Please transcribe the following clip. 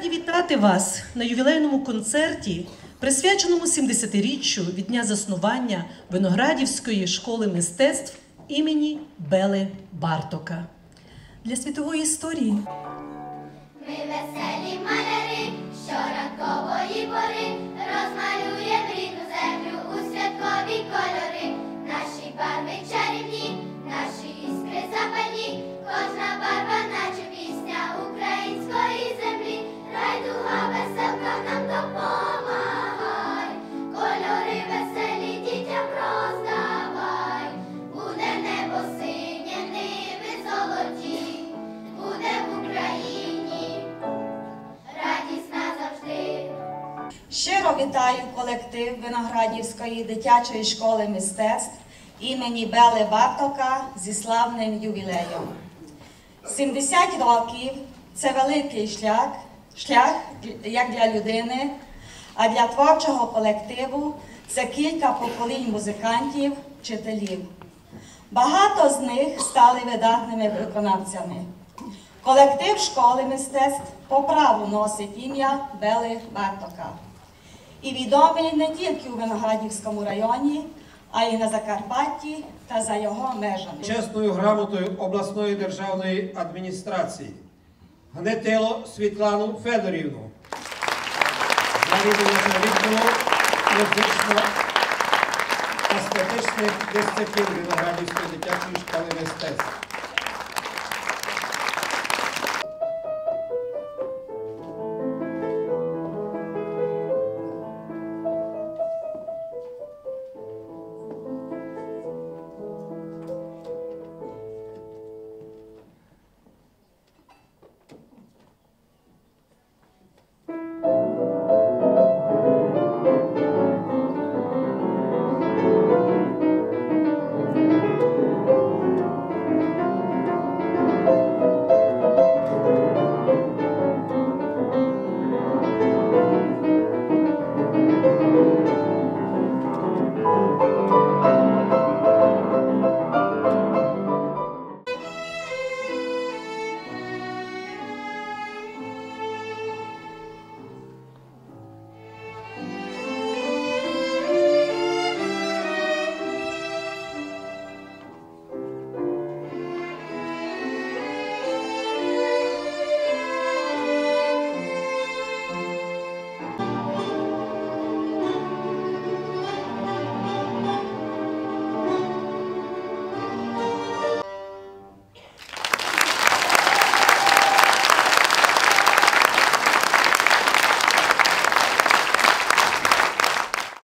привітати вас на ювілейному концерті, присвяченому 70-річчю від дня заснування Виноградівської школи мистецтв імені Бели Бартока. Для світової історії Ми веселі маляри, що ранкової Щиро вітаю колектив Виноградівської дитячої школи мистецтв імені Бели Бартока зі славним ювілеєм. 70 років це великий шлях, шлях як для людини, а для творчого колективу це кілька поколінь музикантів, вчителів. Багато з них стали видатними виконавцями. Колектив школи мистецтв по праву носить ім'я Бели Бартока. І відомий не тільки у Виноградівському районі, а й на Закарпатті та за його межами. Чесною грамотою обласної державної адміністрації Гнетило Світлану Федорівну. Завідувача відділу музично-естетичних дисциплін Виноградівської дитячої школи мистецтв.